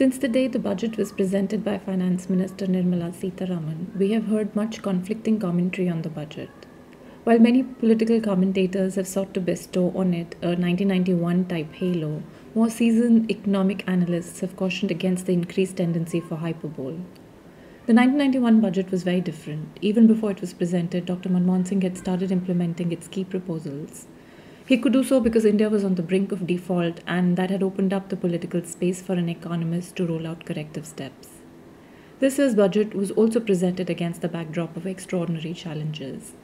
Since the day the budget was presented by Finance Minister Nirmala Sitharaman, we have heard much conflicting commentary on the budget. While many political commentators have sought to bestow on it a 1991 type halo, more seasoned economic analysts have cautioned against the increased tendency for hyperbole. The 1991 budget was very different. Even before it was presented, Dr. Manmohan Singh had started implementing its key proposals. He could do so because India was on the brink of default and that had opened up the political space for an economist to roll out corrective steps. This year's budget was also presented against the backdrop of extraordinary challenges.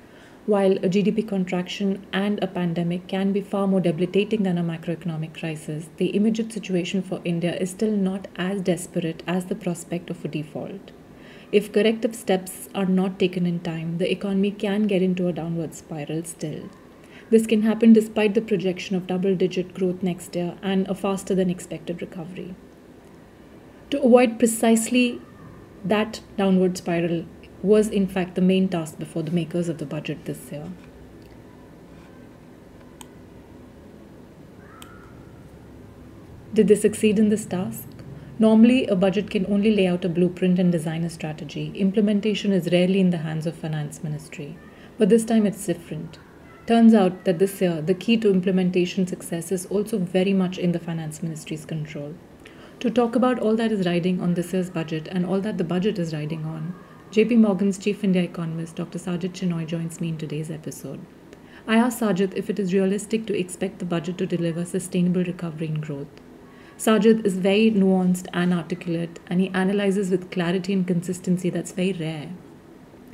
While a GDP contraction and a pandemic can be far more debilitating than a macroeconomic crisis, the immediate situation for India is still not as desperate as the prospect of a default. If corrective steps are not taken in time, the economy can get into a downward spiral still. This can happen despite the projection of double digit growth next year and a faster than expected recovery. To avoid precisely that downward spiral was, in fact, the main task before the makers of the budget this year. Did they succeed in this task? Normally, a budget can only lay out a blueprint and design a strategy. Implementation is rarely in the hands of finance ministry. But this time it's different. Turns out that this year, the key to implementation success is also very much in the Finance Ministry's control. To talk about all that is riding on this year's budget and all that the budget is riding on, JP Morgan's Chief India Economist Dr. Sajjid Chinoy joins me in today's episode. I asked Sajjid if it is realistic to expect the budget to deliver sustainable recovery and growth. Sajjid is very nuanced and articulate, and he analyzes with clarity and consistency that's very rare.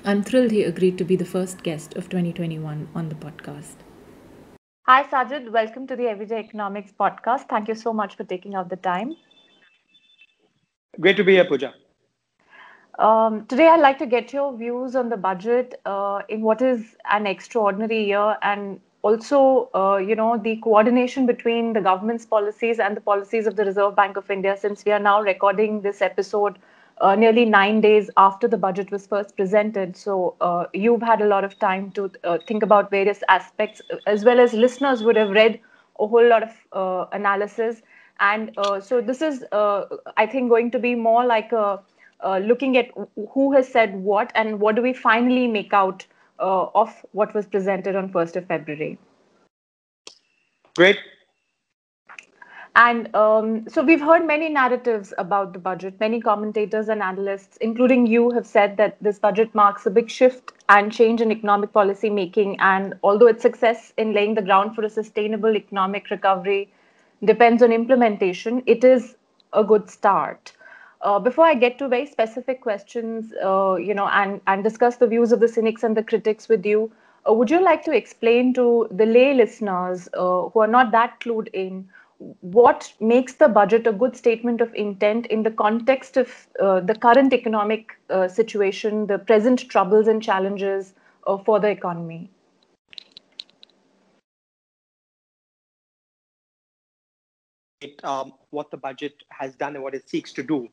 I'm thrilled he agreed to be the first guest of 2021 on the podcast. Hi, Sajjid. Welcome to the Everyday Economics podcast. Thank you so much for taking out the time. Great to be here, Puja. Um, today, I'd like to get your views on the budget uh, in what is an extraordinary year and also, uh, you know, the coordination between the government's policies and the policies of the Reserve Bank of India since we are now recording this episode uh, nearly nine days after the budget was first presented. So uh, you've had a lot of time to uh, think about various aspects, as well as listeners would have read a whole lot of uh, analysis. And uh, so this is, uh, I think, going to be more like a, looking at who has said what and what do we finally make out of what was presented on 1st of February. Great. And um, so we've heard many narratives about the budget. Many commentators and analysts, including you, have said that this budget marks a big shift and change in economic policy making. And although its success in laying the ground for a sustainable economic recovery depends on implementation, it is a good start. Uh, before I get to very specific questions, uh, you know, and, and discuss the views of the cynics and the critics with you, uh, would you like to explain to the lay listeners uh, who are not that clued in what makes the budget a good statement of intent in the context of uh, the current economic uh, situation, the present troubles and challenges uh, for the economy? It, um, what the budget has done and what it seeks to do.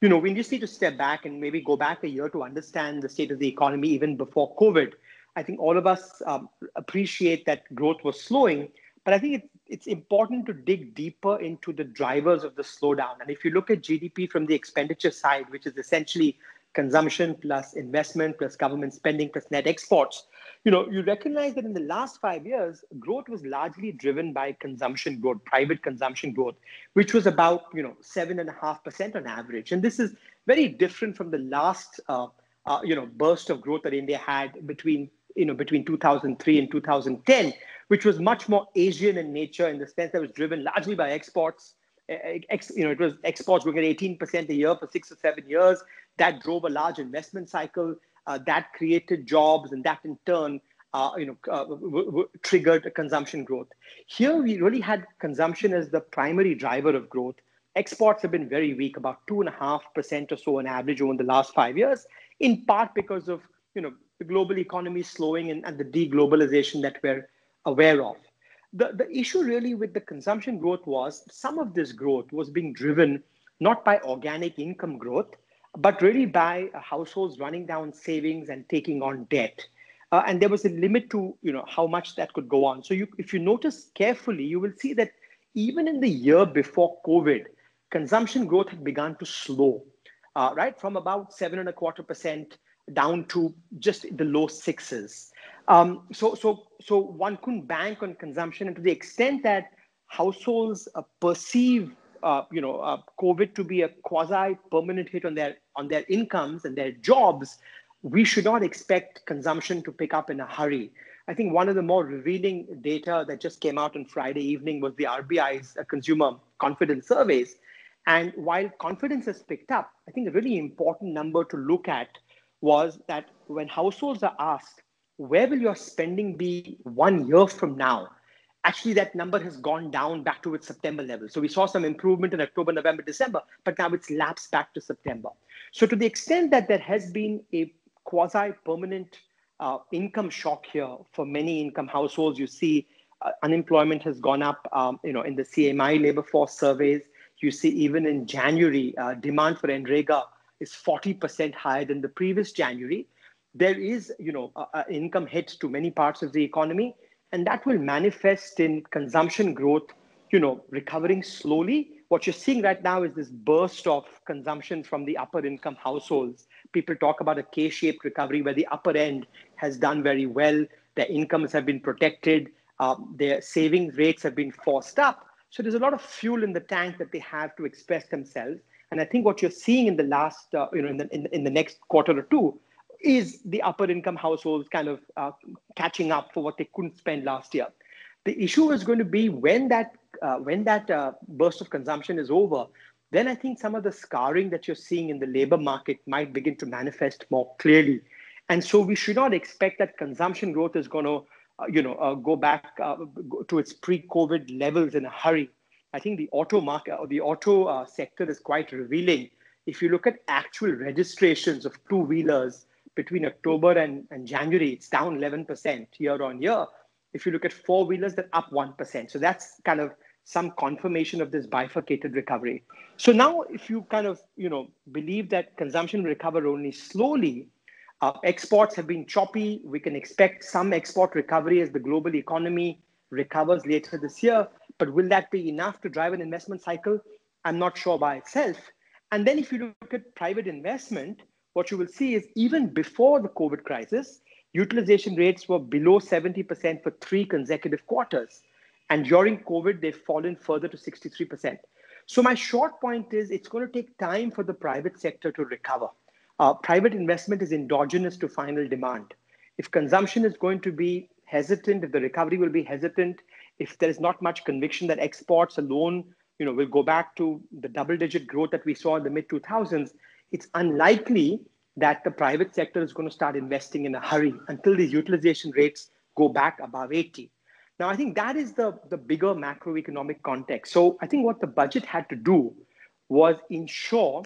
You know, we just need to step back and maybe go back a year to understand the state of the economy even before COVID. I think all of us um, appreciate that growth was slowing, but I think it's, it's important to dig deeper into the drivers of the slowdown. And if you look at GDP from the expenditure side, which is essentially consumption plus investment plus government spending plus net exports, you know, you recognize that in the last five years, growth was largely driven by consumption growth, private consumption growth, which was about, you know, seven and a half percent on average. And this is very different from the last, uh, uh, you know, burst of growth that India had between, you know, between 2003 and 2010, which was much more Asian in nature in the sense that was driven largely by exports. Ex, you know, it was exports growing at 18% a year for six or seven years. That drove a large investment cycle. Uh, that created jobs, and that in turn, uh, you know, uh, w- w- triggered consumption growth. Here, we really had consumption as the primary driver of growth. Exports have been very weak, about two and a half percent or so on average over the last five years, in part because of you know the global economy slowing and, and the deglobalization that we're aware of. The, the issue really with the consumption growth was some of this growth was being driven not by organic income growth, but really by households running down savings and taking on debt. Uh, and there was a limit to you know how much that could go on. So you, if you notice carefully, you will see that even in the year before COVID, consumption growth had begun to slow, uh, right, from about seven and a quarter percent down to just the low sixes. Um, so, so, so one couldn't bank on consumption, and to the extent that households uh, perceive, uh, you know, uh, COVID to be a quasi-permanent hit on their on their incomes and their jobs, we should not expect consumption to pick up in a hurry. I think one of the more revealing data that just came out on Friday evening was the RBI's uh, consumer confidence surveys. And while confidence has picked up, I think a really important number to look at was that when households are asked, where will your spending be one year from now? Actually, that number has gone down back to its September level. So we saw some improvement in October, November, December, but now it's lapsed back to September. So to the extent that there has been a quasi-permanent uh, income shock here for many income households. You see uh, unemployment has gone up, um, you know, in the CMI labor force surveys. You see even in January, uh, demand for NREGA is 40% higher than the previous January. There is, you know, an income hit to many parts of the economy, and that will manifest in consumption growth, you know, recovering slowly. What you're seeing right now is this burst of consumption from the upper income households people talk about a K-shaped recovery where the upper end has done very well. Their incomes have been protected. Um, their saving rates have been forced up. So there's a lot of fuel in the tank that they have to express themselves. And I think what you're seeing in the last, uh, you know, in the, in, in, the next quarter or two is the upper income households kind of uh, catching up for what they couldn't spend last year. The issue is going to be when that, uh, when that uh, burst of consumption is over, then I think some of the scarring that you're seeing in the labor market might begin to manifest more clearly. And so we should not expect that consumption growth is going to, uh, you know, uh, go back to its pre-COVID levels in a hurry. I think the auto market or the auto uh, sector is quite revealing. If you look at actual registrations of two-wheelers between October and, and January, it's down 11% year on year. If you look at four-wheelers, they're up 1%. So that's kind of some confirmation of this bifurcated recovery. So now, if you kind of you know believe that consumption will recover only slowly, uh, exports have been choppy. We can expect some export recovery as the global economy recovers later this year. But will that be enough to drive an investment cycle? I'm not sure by itself. And then, if you look at private investment, what you will see is even before the COVID crisis, utilization rates were below 70% for three consecutive quarters. And during COVID, they've fallen further to 63%. So my short point is it's going to take time for the private sector to recover. Uh, private investment is endogenous to final demand. If consumption is going to be hesitant, if the recovery will be hesitant, if there is not much conviction that exports alone, you know, will go back to the double-digit growth that we saw in the mid 2000s, it's unlikely that the private sector is going to start investing in a hurry until these utilization rates go back above 80. Now, I think that is the, the bigger macroeconomic context. So I think what the budget had to do was ensure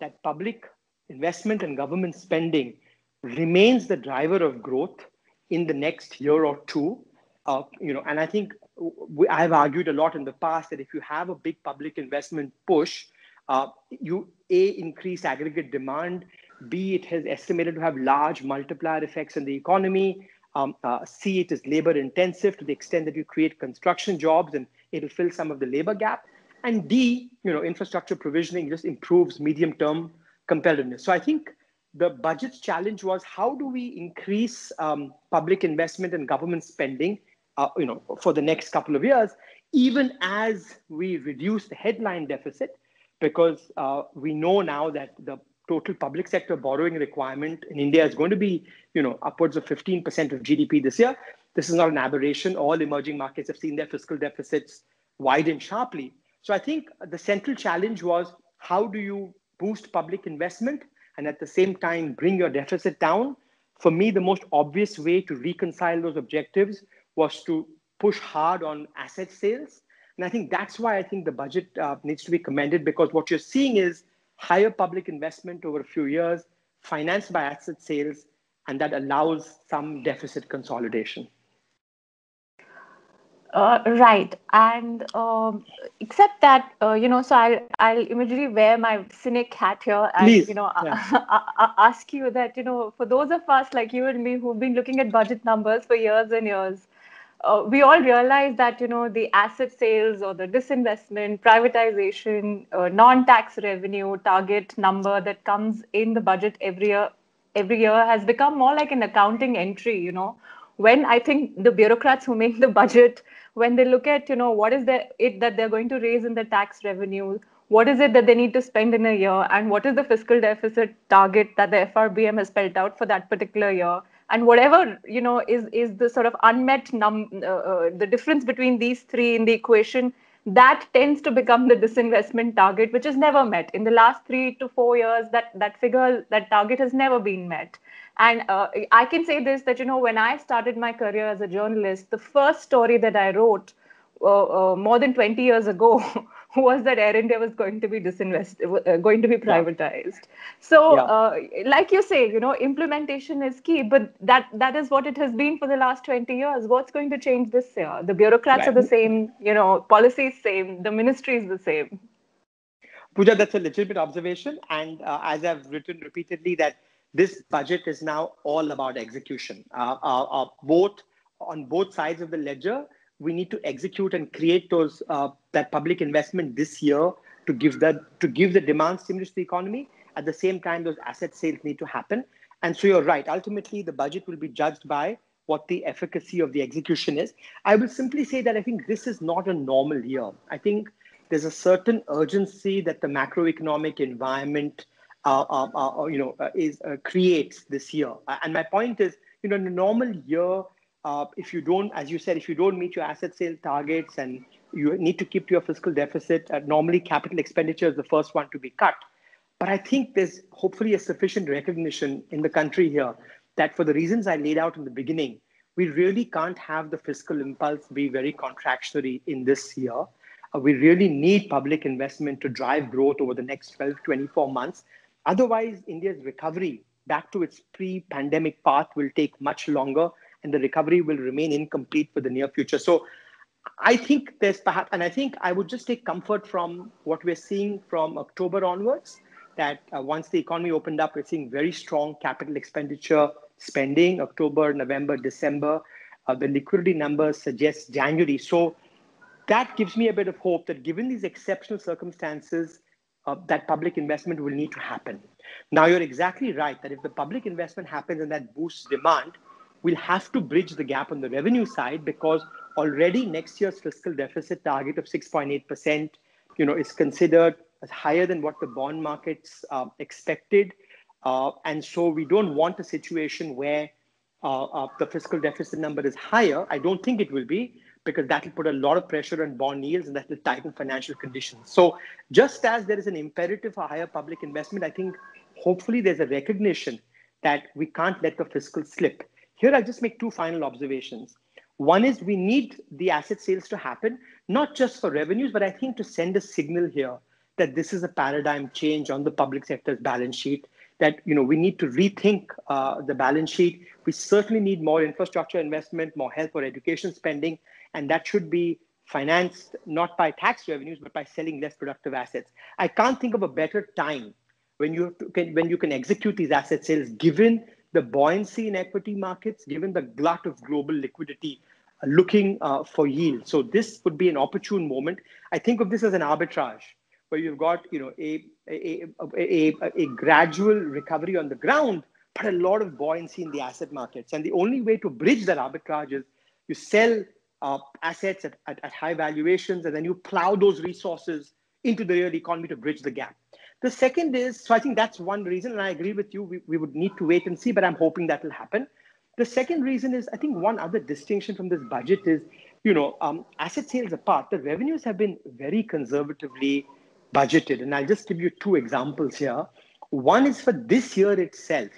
that public investment and government spending remains the driver of growth in the next year or two. Uh, you know, and I think we, I've argued a lot in the past that if you have a big public investment push, uh, you a increase aggregate demand, b it has estimated to have large multiplier effects in the economy, um, uh, see it as labor intensive to the extent that you create construction jobs and it'll fill some of the labor gap. And D, you know, infrastructure provisioning just improves medium term competitiveness. So I think the budget's challenge was how do we increase um, public investment and government spending, uh, you know, for the next couple of years, even as we reduce the headline deficit, because uh, we know now that the total public sector borrowing requirement in India is going to be, you know, upwards of 15% of GDP this year. This is not an aberration. All emerging markets have seen their fiscal deficits widen sharply. So I think the central challenge was how do you boost public investment and at the same time bring your deficit down? For me, the most obvious way to reconcile those objectives was to push hard on asset sales. And I think that's why I think the budget uh, needs to be commended because what you're seeing is higher public investment over a few years, financed by asset sales, and that allows some deficit consolidation. Uh, right, and um, except that uh, you know, so I'll I'll immediately wear my cynic hat here and Please. you know yeah. ask you that you know for those of us like you and me who've been looking at budget numbers for years and years, uh, we all realize that you know the asset sales or the disinvestment, privatization, uh, non-tax revenue target number that comes in the budget every year, every year has become more like an accounting entry. You know, when I think the bureaucrats who make the budget, when they look at you know what is the it that they're going to raise in the tax revenue, what is it that they need to spend in a year, and what is the fiscal deficit target that the FRBM has spelled out for that particular year and whatever you know is is the sort of unmet num uh, uh, the difference between these three in the equation that tends to become the disinvestment target which is never met. In the last 3 to 4 years that that figure that target has never been met. And uh, i can say this that you know when i started my career as a journalist the first story that i wrote uh, uh more than 20 years ago was that Air India was going to be disinvested, uh, going to be privatized. So, yeah. Uh, like you say, you know, implementation is key, but that that is what it has been for the last 20 years. What's going to change this year? The bureaucrats right. are the same, you know, policy is same, the ministry is the same. Puja, that's a legitimate observation, and uh, as I've written repeatedly, that this budget is now all about execution, uh, uh, uh both on both sides of the ledger we need to execute and create those uh, that public investment this year to give the to give the demand stimulus to the economy. At the same time, those asset sales need to happen. And so you're right. Ultimately, the budget will be judged by what the efficacy of the execution is. I will simply say that I think this is not a normal year. I think there's a certain urgency that the macroeconomic environment, uh, uh, uh, you know, uh, is uh, creates this year. And my point is, you know, in a normal year, uh, if you don't, as you said, if you don't meet your asset sale targets and you need to keep to your fiscal deficit, uh, normally capital expenditure is the first one to be cut. But I think there's hopefully a sufficient recognition in the country here that for the reasons I laid out in the beginning, we really can't have the fiscal impulse be very contractionary in this year. Uh, we really need public investment to drive growth over the next 12, 24 months. Otherwise, India's recovery back to its pre pandemic path will take much longer and the recovery will remain incomplete for the near future. So I think there's perhaps, and I think I would just take comfort from what we're seeing from October onwards, that uh, once the economy opened up, we're seeing very strong capital expenditure spending, October, November, December. Uh, the liquidity numbers suggest January. So that gives me a bit of hope that given these exceptional circumstances, uh, that public investment will need to happen. Now, you're exactly right that if the public investment happens and that boosts demand, we'll have to bridge the gap on the revenue side because already next year's fiscal deficit target of 6.8% you know, is considered as higher than what the bond markets uh, expected. Uh, and so we don't want a situation where uh, uh, the fiscal deficit number is higher. I don't think it will be because that will put a lot of pressure on bond yields and that will tighten financial conditions. So just as there is an imperative for higher public investment, I think hopefully there's a recognition that we can't let the fiscal slip. Here, I'll just make two final observations. One is we need the asset sales to happen, not just for revenues, but I think to send a signal here that this is a paradigm change on the public sector's balance sheet, that you know we need to rethink uh, the balance sheet. We certainly need more infrastructure investment, more health or education spending, and that should be financed not by tax revenues, but by selling less productive assets. I can't think of a better time when you can, when you can execute these asset sales, given the buoyancy in equity markets, given the glut of global liquidity uh, looking uh, for yield. So this would be an opportune moment. I think of this as an arbitrage where you've got you know a, a, a, a, a gradual recovery on the ground, but a lot of buoyancy in the asset markets. And the only way to bridge that arbitrage is you sell uh, assets at, at, at high valuations and then you plow those resources into the real economy to bridge the gap. The second is, so I think that's one reason, and I agree with you, we, we would need to wait and see, but I'm hoping that will happen. The second reason is, I think one other distinction from this budget is, you know, um, asset sales apart, the revenues have been very conservatively budgeted. And I'll just give you two examples here. One is for this year itself,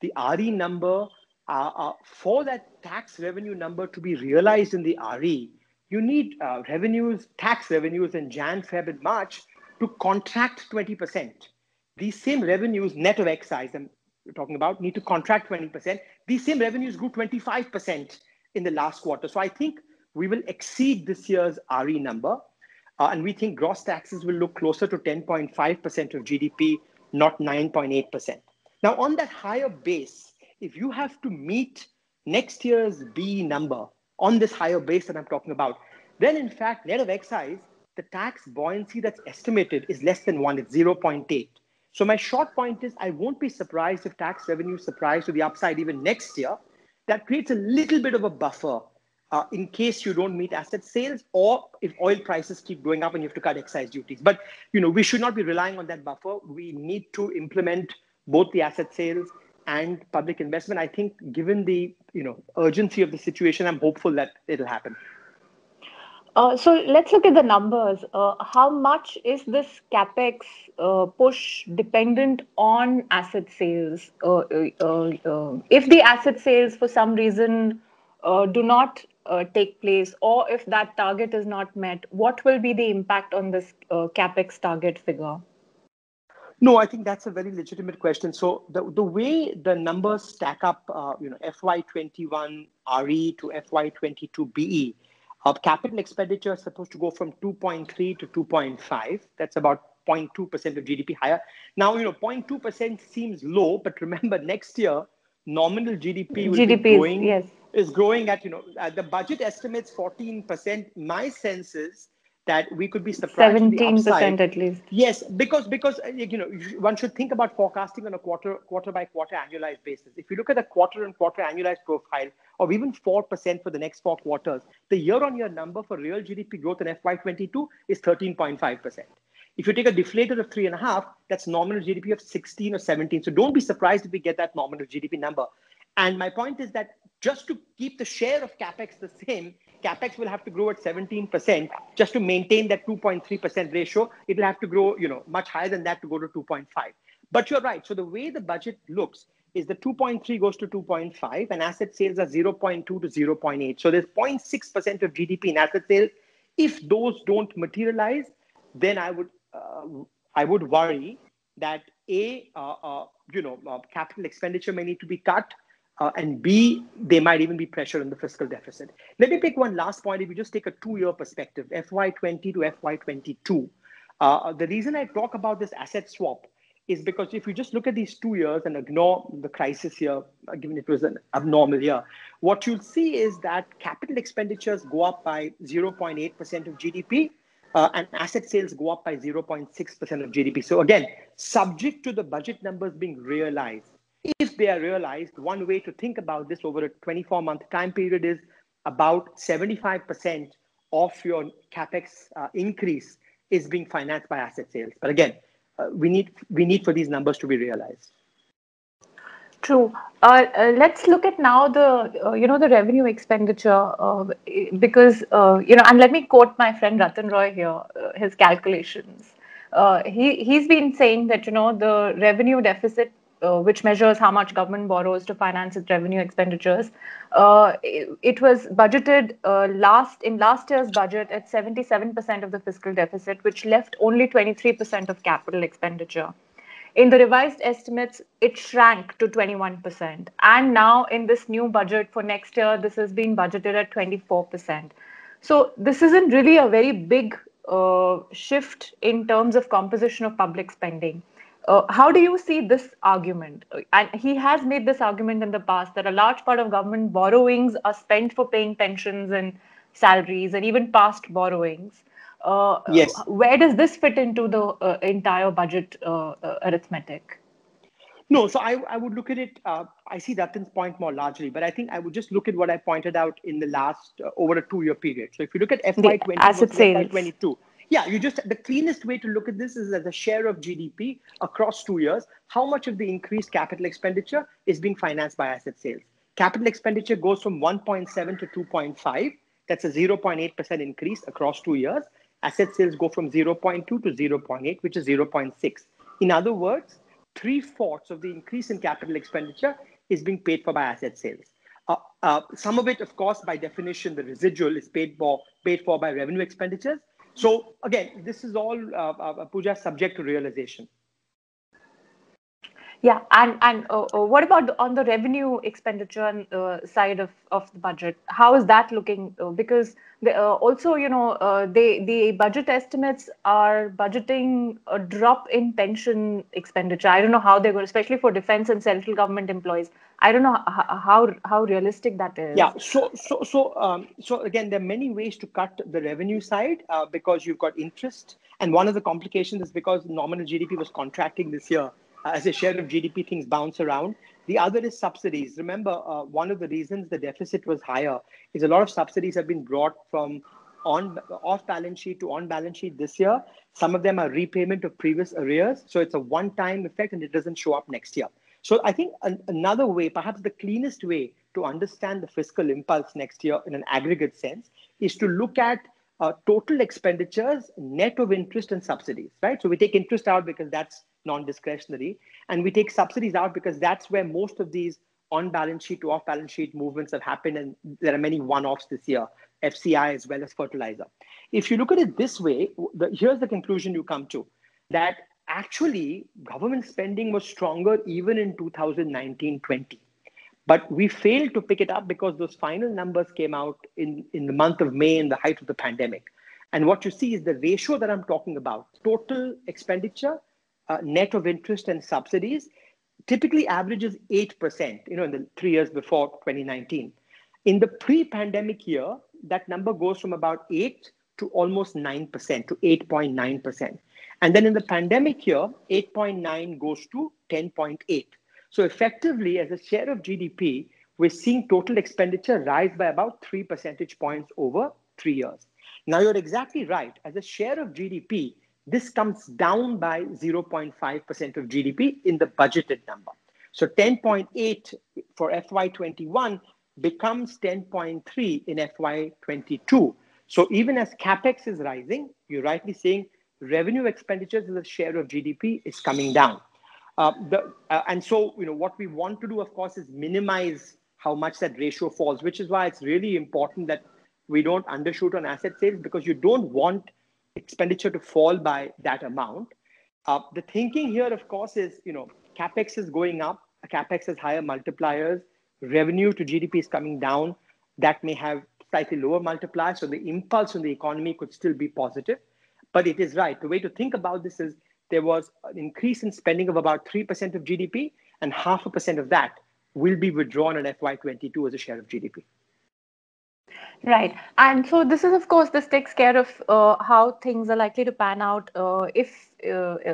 the RE number, uh, uh, for that tax revenue number to be realized in the RE, you need uh, revenues, tax revenues in Jan, Feb, and March to contract 20%. These same revenues, net of excise, I'm talking about, need to contract 20%. These same revenues grew 25% in the last quarter. So I think we will exceed this year's RE number. Uh, and we think gross taxes will look closer to 10.5% of GDP, not 9.8%. Now, on that higher base, if you have to meet next year's B number, on this higher base that I'm talking about, then in fact, net of excise, the tax buoyancy that's estimated is less than one, it's 0.8. So my short point is I won't be surprised if tax revenue surprise to the upside even next year. That creates a little bit of a buffer uh, in case you don't meet asset sales or if oil prices keep going up and you have to cut excise duties. But you know we should not be relying on that buffer. We need to implement both the asset sales and public investment. I think given the you know urgency of the situation, I'm hopeful that it'll happen. Uh, so let's look at the numbers. Uh, how much is this capex uh, push dependent on asset sales? Uh, uh, if the asset sales, for some reason, do not take place, or if that target is not met, what will be the impact on this capex target figure? No, I think that's a very legitimate question. So the, the way the numbers stack up, you know, FY21 RE to FY22 BE, uh, capital expenditure is supposed to go from 2.3 to 2.5. That's about 0.2% of GDP higher. Now, you know, 0.2% seems low, but remember next year, nominal GDP will GDP be growing, yes. is growing at, you know, uh, the budget estimates 14%. My sense is that we could be surprised 17% at least. Yes because because uh, you know one should think about forecasting on a quarter quarter by quarter annualized basis. If you look at the quarter and quarter annualized profile of even 4% for the next four quarters the year on year number for real gdp growth in fy22 is 13.5% if you take a deflator of three and a half that's nominal gdp of 16 or 17 so don't be surprised if we get that nominal gdp number. And my point is that just to keep the share of capex the same capex will have to grow at 17% just to maintain that 2.3% ratio. It'll have to grow, you know, much higher than that to go to 2.5. But you're right. So the way the budget looks is the 2.3 goes to 2.5 and asset sales are 0.2 to 0.8. So there's 0.6% of GDP in asset sales. If those don't materialize, then I would uh, I would worry that a uh, uh, you know uh, capital expenditure may need to be cut uh, and B, they might even be pressure on the fiscal deficit. Let me pick one last point. If you just take a two-year perspective, FY20 to FY22, uh, the reason I talk about this asset swap is because if you just look at these two years and ignore the crisis here, uh, given it was an abnormal year, what you'll see is that capital expenditures go up by 0.8% of GDP, uh, and asset sales go up by 0.6% of GDP. So again, subject to the budget numbers being realized, if they are realized, one way to think about this over a 24 month time period is about 75% of your capex uh, increase is being financed by asset sales. But again, uh, we need we need for these numbers to be realized. True. Uh, uh let's look at now the uh, you know the revenue expenditure uh, because you know and let me quote my friend Rathin Roy here his calculations. he he's been saying that you know the revenue deficit uh, which measures how much government borrows to finance its revenue expenditures. Uh, it, it, was budgeted uh, last in last year's budget at 77% of the fiscal deficit, which left only 23% of capital expenditure. In the revised estimates, it shrank to 21%. And now in this new budget for next year, this has been budgeted at 24%. So this isn't really a very big uh, shift in terms of composition of public spending. Uh, how do you see this argument? And he has made this argument in the past that a large part of government borrowings are spent for paying pensions and salaries and even past borrowings. Uh, yes. Where does this fit into the uh, entire budget uh, uh, arithmetic? No, so I, I would look at it. Uh, I see Rathin's point more largely, but I think I would just look at what I pointed out in the last over a two-year period. So if you look at FY20 asset sales. FY22, yeah, you just the cleanest way to look at this is as a share of GDP across two years. How much of the increased capital expenditure is being financed by asset sales? Capital expenditure goes from 1.7 to 2.5. That's a 0.8% increase across two years. Asset sales go from 0.2 to 0.8, which is 0.6. In other words, three fourths of the increase in capital expenditure is being paid for by asset sales. Uh, uh, some of it, of course, by definition, the residual is paid for paid for by revenue expenditures. So again, this is all uh, uh, Puja subject to realization. Yeah, and and uh, uh, what about on the revenue expenditure uh, side of, of the budget? How is that looking? Uh, because also, you know, they the budget estimates are budgeting a drop in pension expenditure. I don't know how they're going, especially for defense and central government employees. I don't know how how, how realistic that is. Yeah. So so so um, so again, there are many ways to cut the revenue side because you've got interest, and one of the complications is because nominal GDP was contracting this year as a share of GDP, things bounce around. The other is subsidies. Remember, uh, one of the reasons the deficit was higher is a lot of subsidies have been brought from on off balance sheet to on balance sheet this year. Some of them are repayment of previous arrears, so it's a one-time effect and it doesn't show up next year. So I think an, another way, perhaps the cleanest way to understand the fiscal impulse next year in an aggregate sense, is to look at uh, total expenditures net of interest and subsidies, right? So we take interest out because that's non-discretionary. And we take subsidies out because that's where most of these on-balance sheet to off-balance sheet movements have happened. And there are many one-offs this year, FCI as well as fertilizer. If you look at it this way, the, here's the conclusion you come to, that actually government spending was stronger even in 2019-20. But we failed to pick it up because those final numbers came out in, in the month of May in the height of the pandemic. And what you see is the ratio that I'm talking about, total expenditure uh, net of interest and subsidies typically averages 8%, you know, in the three years before 2019. In the pre-pandemic year, that number goes from about 8 to almost 9%, to 8.9%. And then in the pandemic year, 8.9 goes to 10.8. So effectively, as a share of GDP, we're seeing total expenditure rise by about three percentage points over three years. Now, you're exactly right. As a share of GDP, this comes down by 0.5% of GDP in the budgeted number. So 10.8 for FY21 becomes 10.3 in FY22. So even as capex is rising, you're rightly saying revenue expenditures as a share of GDP is coming down. Uh, the, uh, and so, you know, what we want to do, of course, is minimize how much that ratio falls, which is why it's really important that we don't undershoot on asset sales because you don't want expenditure to fall by that amount. Uh, the thinking here, of course, is you know capex is going up, capex has higher multipliers, revenue to GDP is coming down. That may have slightly lower multipliers, so the impulse on the economy could still be positive. But it is right. The way to think about this is there was an increase in spending of about 3% of GDP, and half a percent of that will be withdrawn in FY22 as a share of GDP. Right. And so this is, of course, this takes care of uh, how things are likely to pan out uh, if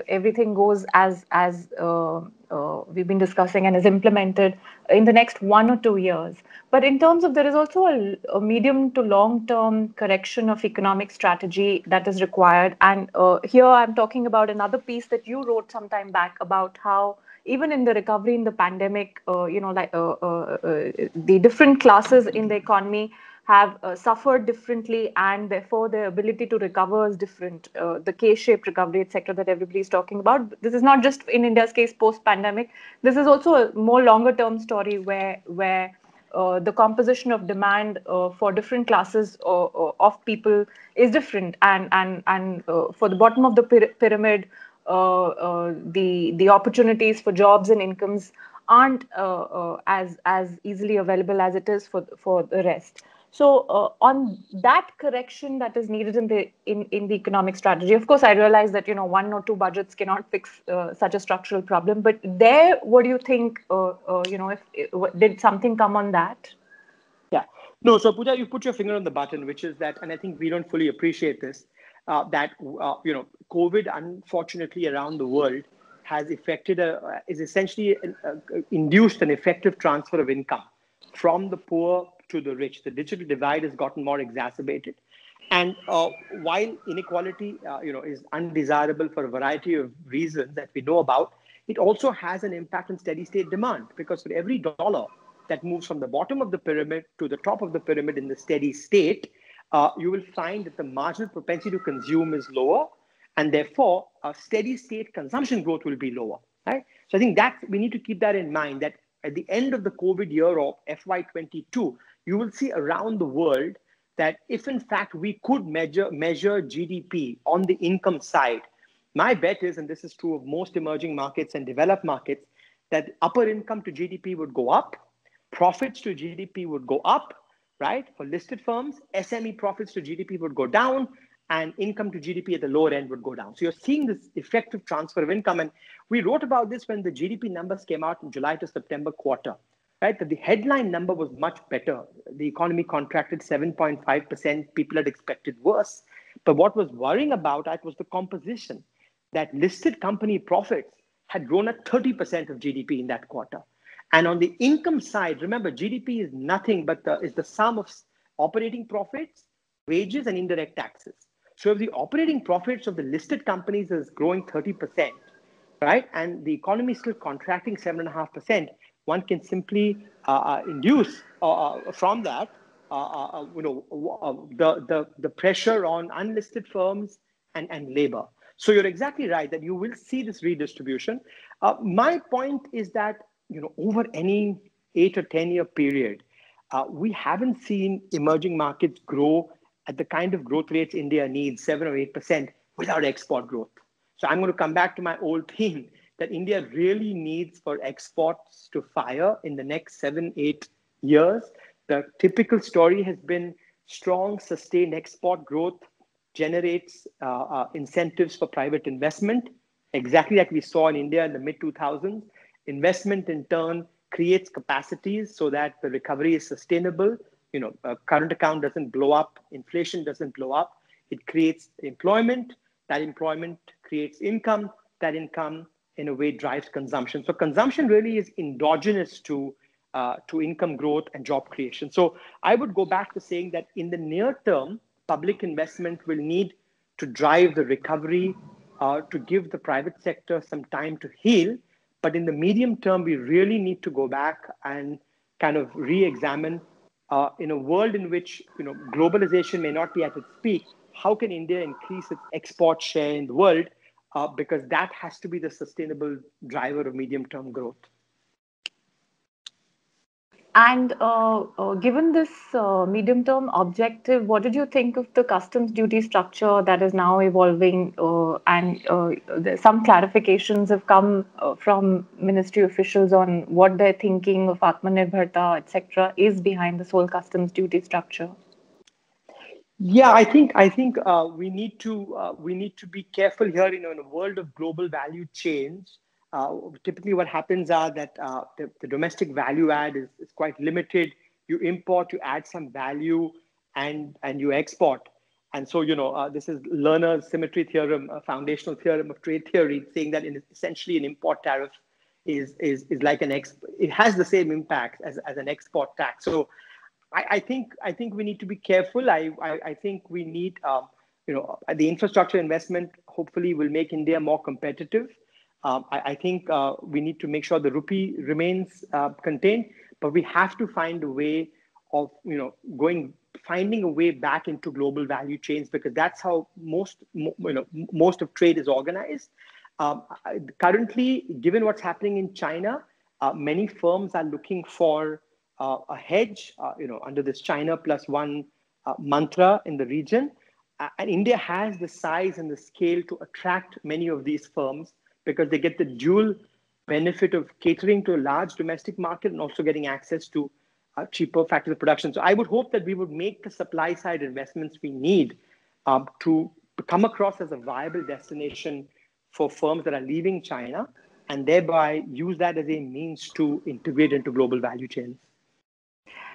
everything goes as as uh, uh, we've been discussing and is implemented in the next one or two years. But in terms of there is also a, a medium to long term correction of economic strategy that is required. And uh, here I'm talking about another piece that you wrote some time back about how even in the recovery in the pandemic, you know, like the different classes in the economy have uh, suffered differently and therefore their ability to recover is different. Uh, the K-shaped recovery, etc., that everybody is talking about. This is not just in India's case post-pandemic. This is also a more longer-term story where where uh, the composition of demand uh, for different classes uh, uh, of people is different, and and and for the bottom of the pyramid, the the opportunities for jobs and incomes aren't as as easily available as it is for for the rest. So uh, on that correction that is needed in the in, in the economic strategy, of course, I realize that you know one or two budgets cannot fix uh, such a structural problem. But there, what do you think? Uh, uh you know, if did something come on that? Yeah, no. So Puja, you put your finger on the button, which is that, and I think we don't fully appreciate this. Uh, that uh, you know, COVID, unfortunately, around the world has affected a, is essentially induced an effective transfer of income from the poor to the rich. The digital divide has gotten more exacerbated. And uh, while inequality, uh, you know, is undesirable for a variety of reasons that we know about, it also has an impact on steady state demand because for every dollar that moves from the bottom of the pyramid to the top of the pyramid in the steady state, uh, you will find that the marginal propensity to consume is lower, and therefore, a steady state consumption growth will be lower. Right. So I think that we need to keep that in mind. That at the end of the COVID year of FY22, you will see around the world that if in fact we could measure, measure GDP on the income side, my bet is, and this is true of most emerging markets and developed markets, that upper income to GDP would go up, profits to GDP would go up, right? For listed firms, SME profits to GDP would go down, and income to GDP at the lower end would go down. So you're seeing this effective transfer of income. And we wrote about this when the GDP numbers came out in July to September quarter, right? That the headline number was much better. The economy contracted 7.5%. People had expected worse. But what was worrying about it was the composition that listed company profits had grown at 30% of GDP in that quarter. And on the income side, remember, GDP is nothing but the, is the sum of operating profits, wages, and indirect taxes. So if the operating profits of the listed companies is growing 30%, right, and the economy is still contracting 7.5%, one can simply uh, uh induce uh, uh, from that, uh, uh you know, the, the, the pressure on unlisted firms and, and labor. So you're exactly right that you will see this redistribution. Uh, my point is that you know over any eight or ten year period, uh, we haven't seen emerging markets grow at the kind of growth rates India needs, seven or eight percent, without export growth. So I'm going to come back to my old theme that India really needs for exports to fire in the next seven, eight years. The typical story has been strong, sustained export growth generates uh, uh, incentives for private investment, exactly like we saw in India in the mid 2000s. Investment in turn creates capacities so that the recovery is sustainable. You know, a current account doesn't blow up, inflation doesn't blow up. It creates employment. That employment creates income. That income, in a way, drives consumption. So consumption really is endogenous to uh, to income growth and job creation. So I would go back to saying that in the near term, public investment will need to drive the recovery, uh, to give the private sector some time to heal. But in the medium term, we really need to go back and kind of re-examine uh, in a world in which you know globalization may not be at its peak. How can India increase its export share in the world? Uh, because that has to be the sustainable driver of medium-term growth. And uh, uh, given this uh, medium term objective, what did you think of the customs duty structure that is now evolving? Uh, and uh, some clarifications have come from ministry officials on what they're thinking of Atmanirbharta, etc., is behind this whole customs duty structure. Yeah, I think I think we need to we need to be careful here. You know, in a world of global value chains, uh, typically what happens are that uh, the, the, domestic value add is, is quite limited. You import, you add some value, and and you export. And so, you know, uh, this is Lerner's symmetry theorem, a foundational theorem of trade theory, saying that in, essentially an import tariff is is is like an ex. It has the same impact as, as an export tax. So, I, I think I think we need to be careful. I I, I think we need, um, you know, the infrastructure investment hopefully will make India more competitive. Um, I, I, think uh, we need to make sure the rupee remains uh, contained, but we have to find a way of you know going finding a way back into global value chains because that's how most you know most of trade is organized. Um, currently, given what's happening in China, uh, many firms are looking for uh, a hedge, uh, you know, under this China plus one uh, mantra in the region. and India has the size and the scale to attract many of these firms because they get the dual benefit of catering to a large domestic market and also getting access to uh, cheaper factors of production. So I would hope that we would make the supply side investments we need um, to come across as a viable destination for firms that are leaving China and thereby use that as a means to integrate into global value chains.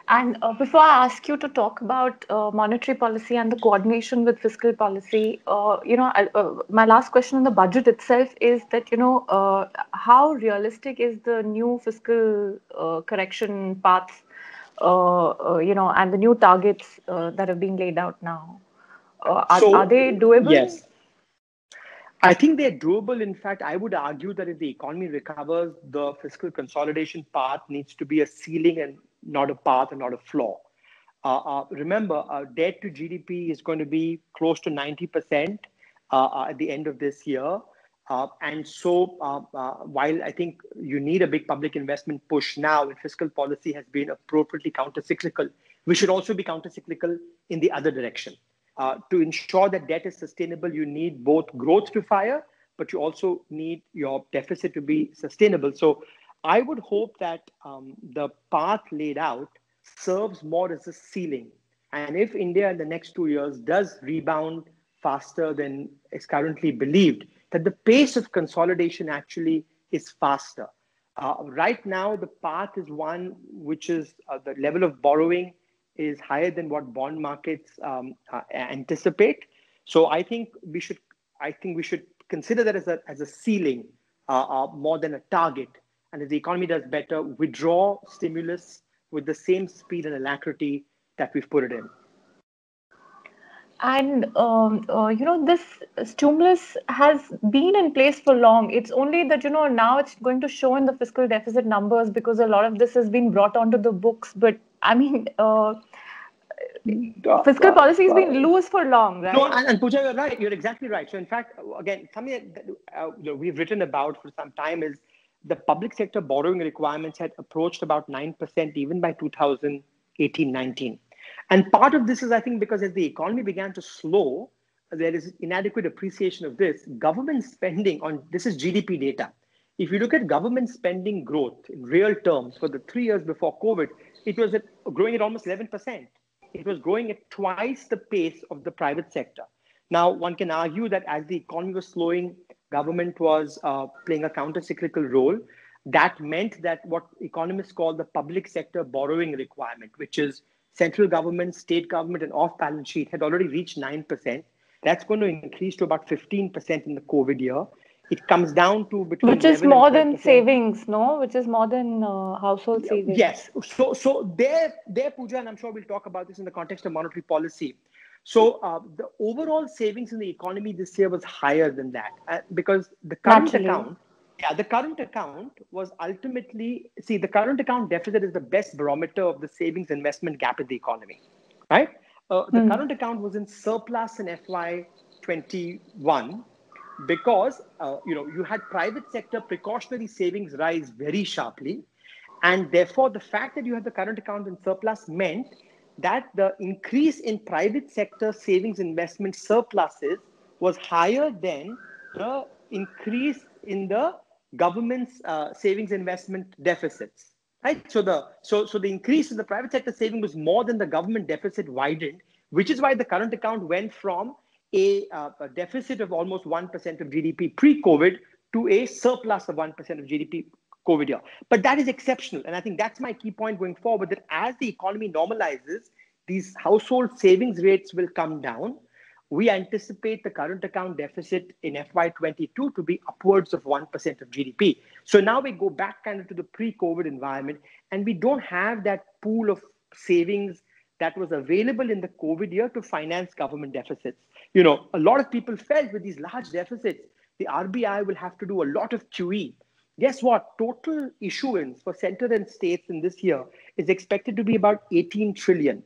And uh, before I ask you to talk about uh, monetary policy and the coordination with fiscal policy, uh, you know, I, uh, my last question on the budget itself is that you know, uh, how realistic is the new fiscal uh, correction path, you know, and the new targets that are being laid out now? Are, so, are they doable? Yes. I think they're doable. In fact, I would argue that if the economy recovers, the fiscal consolidation path needs to be a ceiling and not a path and not a flaw. Uh, uh, remember, uh, debt to GDP is going to be close to 90% uh, uh, at the end of this year. Uh, and so, while I think you need a big public investment push now, and fiscal policy has been appropriately countercyclical, we should also be countercyclical in the other direction. to ensure that debt is sustainable, you need both growth to fire, but you also need your deficit to be sustainable. So, I would hope that um, the path laid out serves more as a ceiling. And if India in the next two years does rebound faster than is currently believed, that the pace of consolidation actually is faster. Uh, right now, the path is one which is uh, the level of borrowing is higher than what bond markets um, uh, anticipate. So I think we should, I think we should consider that as a as a ceiling uh, uh, more than a target. And if the economy does better, withdraw stimulus with the same speed and alacrity that we've put it in. And um, uh, you know this stimulus has been in place for long. It's only that you know now it's going to show in the fiscal deficit numbers because a lot of this has been brought onto the books. But I mean, uh, fiscal policy has been loose for long, right? No, and, and Puja, you're right. You're exactly right. So in fact, again, something that uh, we've written about for some time is the public sector borrowing requirements had approached about 9% even by 2018 19. And part of this is, I think, because as the economy began to slow, there is inadequate appreciation of this. Government spending on this is GDP data. If you look at government spending growth in real terms for the three years before COVID, it was at, growing at almost 11%. It was growing at twice the pace of the private sector. Now, one can argue that as the economy was slowing, government was uh, playing a counter-cyclical role. That meant that what economists call the public sector borrowing requirement, which is central government, state government, and off balance sheet had already reached 9%. That's going to increase to about 15% in the COVID year. It comes down to between which is more than savings, no? Which is more than uh, household savings. Yes. So, so there, there, Puja, and I'm sure we'll talk about this in the context of monetary policy. So, uh, the overall savings in the economy this year was higher than that uh, because the current account yeah, the current account was ultimately see the current account deficit is the best barometer of the savings investment gap in the economy, right? Uh, the mm. current account was in surplus in FY21 because uh, you know you had private sector precautionary savings rise very sharply, and therefore the fact that you had the current account in surplus meant that the increase in private sector savings investment surpluses was higher than the increase in the government's uh, savings investment deficits right? So the so so the increase in the private sector saving was more than the government deficit widened which is why the current account went from a, uh, a deficit of almost 1% of gdp pre-covid to a surplus of 1% of gdp covid year but that is exceptional and i think that's my key point going forward that as the economy normalizes these household savings rates will come down we anticipate the current account deficit in FY22 to be upwards of 1% of GDP. So now we go back kind of to the pre COVID environment, and we don't have that pool of savings that was available in the COVID year to finance government deficits. You know, a lot of people felt with these large deficits, the RBI will have to do a lot of QE. Guess what? Total issuance for center and states in this year is expected to be about 18 trillion.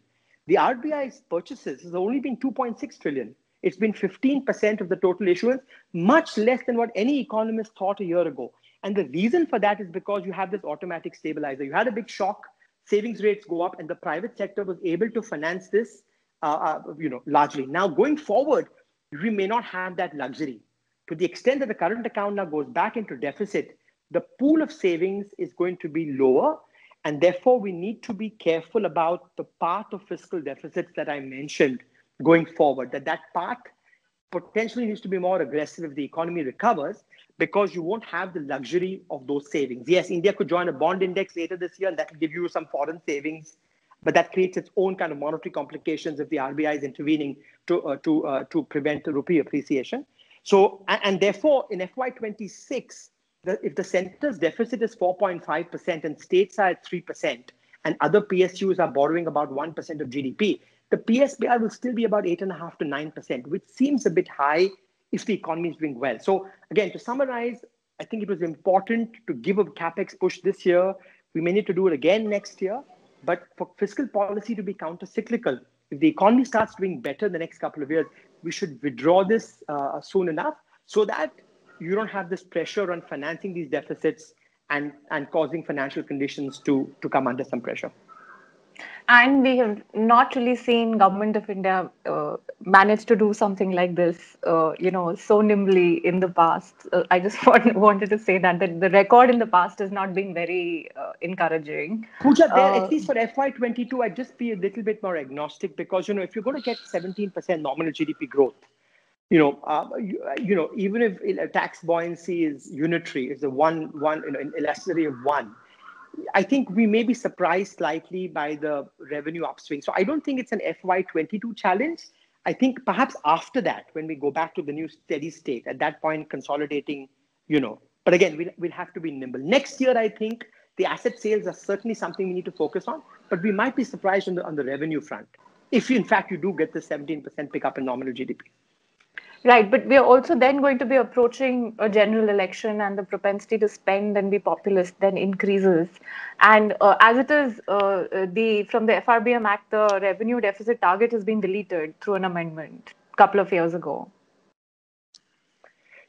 The RBI's purchases has only been 2.6 trillion. It's been 15% of the total issuance, much less than what any economist thought a year ago. And the reason for that is because you have this automatic stabilizer. You had a big shock, savings rates go up, and the private sector was able to finance this, uh, uh, you know, largely. Now, going forward, we may not have that luxury. To the extent that the current account now goes back into deficit, the pool of savings is going to be lower, and therefore, we need to be careful about the path of fiscal deficits that I mentioned going forward, that that path potentially needs to be more aggressive if the economy recovers because you won't have the luxury of those savings. Yes, India could join a bond index later this year and that will give you some foreign savings, but that creates its own kind of monetary complications if the RBI is intervening to, uh, to, uh, to prevent the rupee appreciation. So, and, and therefore, in FY26, the, if the center's deficit is 4.5% and states are at 3%, and other PSUs are borrowing about 1% of GDP, the PSBR will still be about 8.5 to 9%, which seems a bit high if the economy is doing well. So, again, to summarize, I think it was important to give a capex push this year. We may need to do it again next year. But for fiscal policy to be counter cyclical, if the economy starts doing better the next couple of years, we should withdraw this uh, soon enough so that you don't have this pressure on financing these deficits and, and causing financial conditions to, to come under some pressure. and we have not really seen government of india uh, manage to do something like this uh, you know so nimbly in the past uh, i just want, wanted to say that, that the record in the past has not been very uh, encouraging Puja, there, at uh, least for fy22 i'd just be a little bit more agnostic because you know if you're going to get 17% nominal gdp growth you know, uh, you, you, know, even if tax buoyancy is unitary, is a one, one, you know, an elasticity of one, I think we may be surprised slightly by the revenue upswing. So I don't think it's an FY22 challenge. I think perhaps after that, when we go back to the new steady state, at that point, consolidating, you know. But again, we'll, we'll have to be nimble. Next year, I think the asset sales are certainly something we need to focus on, but we might be surprised on the, on the revenue front if, in fact, you do get the 17% pickup in nominal GDP. Right, but we are also then going to be approaching a general election, and the propensity to spend and be populist then increases. And uh, as it is, uh, uh the from the FRBM Act, the revenue deficit target has been deleted through an amendment a couple of years ago.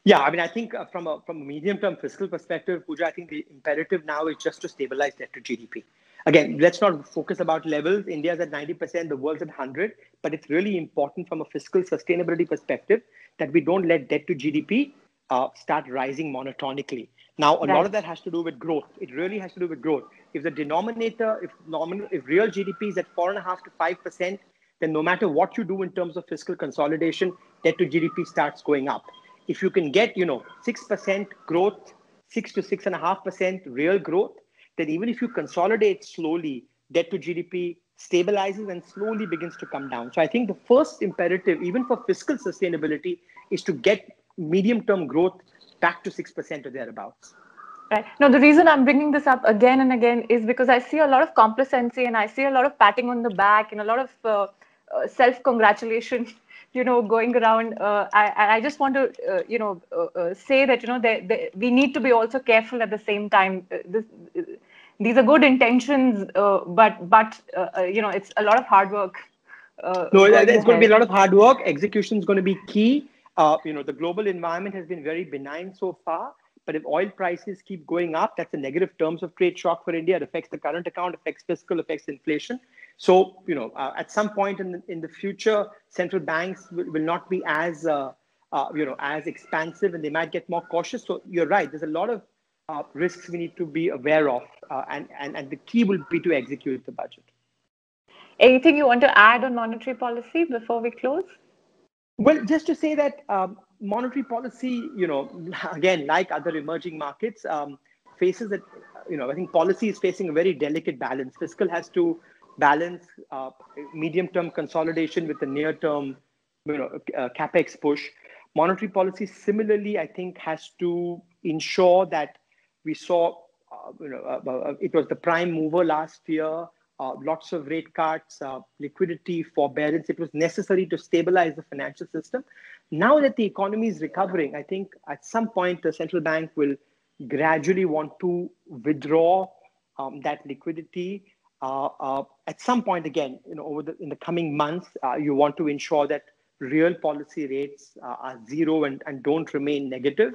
Yeah, I mean, I think uh, from a from a medium-term fiscal perspective, Puja, I think the imperative now is just to stabilize debt to GDP again, let's not focus about levels. India's at 90%, the world's at 100, but it's really important from a fiscal sustainability perspective that we don't let debt to GDP uh, start rising monotonically. Now, a right. lot of that has to do with growth. It really has to do with growth. If the denominator, if nominal, if real GDP is at four and a half to five percent, then no matter what you do in terms of fiscal consolidation, debt to GDP starts going up. If you can get, you know, six percent growth, six to six and a half percent real growth, then even if you consolidate slowly, debt to GDP stabilizes and slowly begins to come down. So I think the first imperative, even for fiscal sustainability, is to get medium term growth back to 6% or thereabouts. Right. Now, the reason I'm bringing this up again and again is because I see a lot of complacency and I see a lot of patting on the back and a lot of uh, uh, self congratulation, you know, going around. Uh, I, I just want to, uh, you know, uh, uh, say that, you know, they, they, we need to be also careful at the same time. this, these are good intentions, uh, but but uh, uh, you know it's a lot of hard work. Uh, no, it's going to be a lot of hard work. Execution is going to be key. Uh, you know, the global environment has been very benign so far, but if oil prices keep going up, that's a negative terms of trade shock for India. It affects the current account, affects fiscal, affects inflation. So, you know, uh, at some point in the, in the future, central banks will, will not be as, uh, uh, you know, as expansive and they might get more cautious. So you're right. There's a lot of uh, risks we need to be aware of, uh, and, and, and the key will be to execute the budget. Anything you want to add on monetary policy before we close? Well, just to say that um, monetary policy, you know, again, like other emerging markets, um, faces that, you know, I think policy is facing a very delicate balance. Fiscal has to balance uh, medium-term consolidation with the near-term, you know, uh, capex push. Monetary policy, similarly, I think, has to ensure that we saw, you know, uh, uh, it was the prime mover last year. lots of rate cuts, liquidity, forbearance. It was necessary to stabilize the financial system. Now that the economy is recovering, I think at some point the central bank will gradually want to withdraw um, that liquidity. Uh, uh, at some point, again, you know, over the in the coming months, uh, you want to ensure that real policy rates are zero and, and don't remain negative.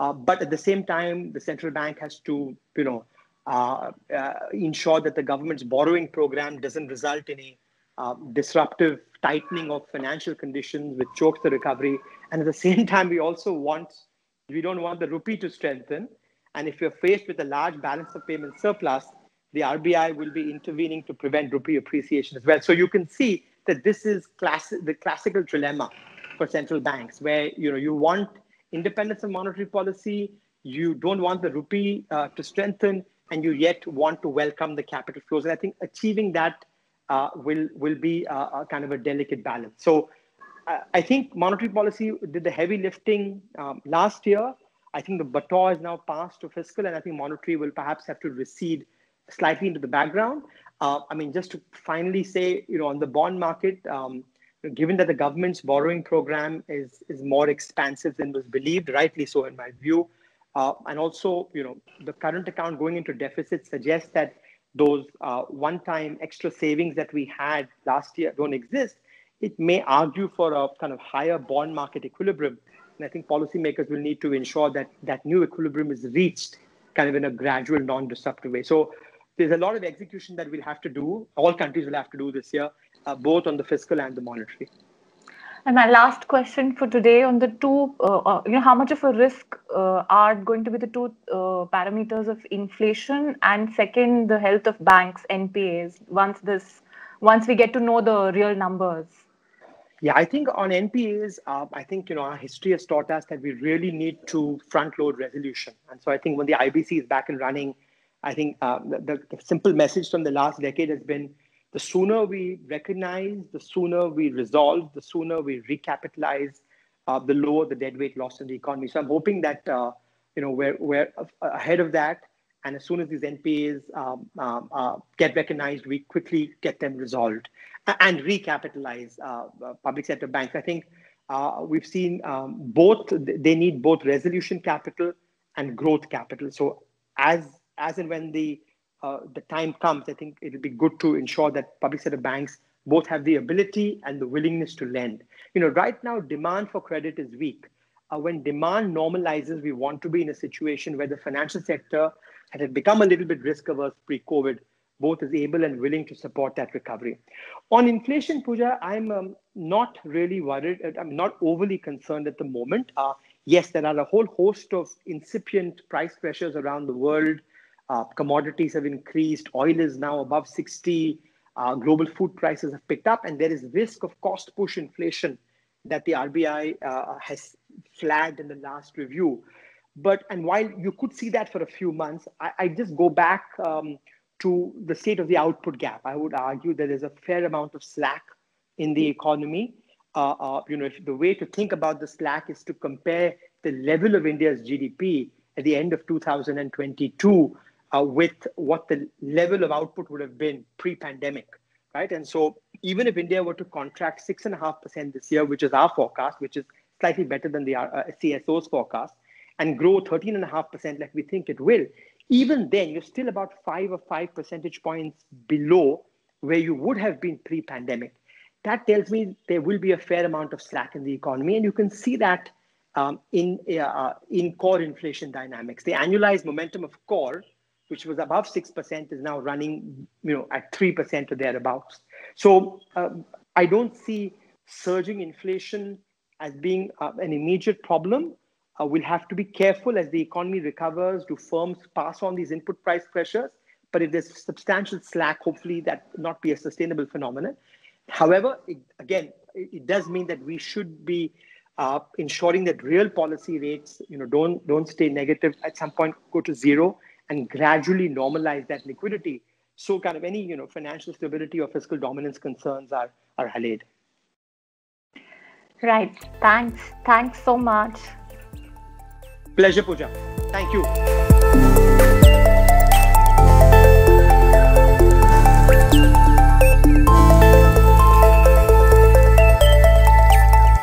Uh, but at the same time, the central bank has to, you know, uh, uh, ensure that the government's borrowing program doesn't result in a uh, disruptive tightening of financial conditions which chokes the recovery. And at the same time, we also want, we don't want the rupee to strengthen. And if you're faced with a large balance of payment surplus, the RBI will be intervening to prevent rupee appreciation as well. So you can see that this is class- the classical dilemma for central banks, where you know you want independence of monetary policy, you don't want the rupee uh, to strengthen, and you yet want to welcome the capital flows. And I think achieving that uh, will will be a, kind of a delicate balance. So uh, I think monetary policy did the heavy lifting um, last year. I think the baton is now passed to fiscal, and I think monetary will perhaps have to recede slightly into the background. Uh, I mean, just to finally say, you know, on the bond market, um, given that the government's borrowing program is, is more expansive than was believed, rightly so in my view, uh, and also, you know, the current account going into deficit suggests that those uh, one-time extra savings that we had last year don't exist. It may argue for a kind of higher bond market equilibrium. And I think policymakers will need to ensure that that new equilibrium is reached kind of in a gradual, non-disruptive way. So there's a lot of execution that we'll have to do. All countries will have to do this year, uh, both on the fiscal and the monetary. And my last question for today on the two, uh, uh, you know, how much of a risk uh, are going to be the two uh, parameters of inflation, and second, the health of banks, NPAs. Once this, once we get to know the real numbers. Yeah, I think on NPAs, uh, I think you know our history has taught us that we really need to front load resolution, and so I think when the IBC is back and running, I think uh, the, the simple message from the last decade has been the sooner we recognize, the sooner we resolve, the sooner we recapitalize, uh, the lower the deadweight loss in the economy. So I'm hoping that uh, you know we're we're ahead of that, and as soon as these NPAs um, um, uh, get recognized, we quickly get them resolved and recapitalize uh, uh, public sector banks. I think uh, we've seen um, both; they need both resolution capital and growth capital. So as as and when the uh, the time comes, I think it'll be good to ensure that public sector banks both have the ability and the willingness to lend. You know, right now, demand for credit is weak. Uh, when demand normalizes, we want to be in a situation where the financial sector that had become a little bit risk averse pre COVID, both is able and willing to support that recovery. On inflation, Puja, I'm um, not really worried. I'm not overly concerned at the moment. Uh, yes, there are a whole host of incipient price pressures around the world. Uh, commodities have increased. Oil is now above 60. Uh, global food prices have picked up, and there is risk of cost push inflation that the RBI uh, has flagged in the last review. But and while you could see that for a few months, I, I just go back um, to the state of the output gap. I would argue that there's a fair amount of slack in the economy. Uh, uh, you know, if the way to think about the slack is to compare the level of India's GDP at the end of 2022 uh, with what the level of output would have been pre-pandemic, right? And so even if India were to contract six and a half percent this year, which is our forecast, which is slightly better than the uh, CSO's forecast, and grow 13 and a half percent like we think it will, even then you're still about five or five percentage points below where you would have been pre-pandemic. That tells me there will be a fair amount of slack in the economy, and you can see that um, in uh, in core inflation dynamics. The annualized momentum of core which was above 6%, is now running you know, at 3% or thereabouts. So um, I don't see surging inflation as being uh, an immediate problem. Uh, we'll have to be careful as the economy recovers. Do firms pass on these input price pressures? But if there's substantial slack, hopefully that not be a sustainable phenomenon. However, it, again, it, it, does mean that we should be uh, ensuring that real policy rates, you know, don't don't stay negative. At some point, go to zero, and gradually normalize that liquidity. So kind of any you know financial stability or fiscal dominance concerns are are allayed. Right. Thanks. Thanks so much. Pleasure, Puja. Thank you.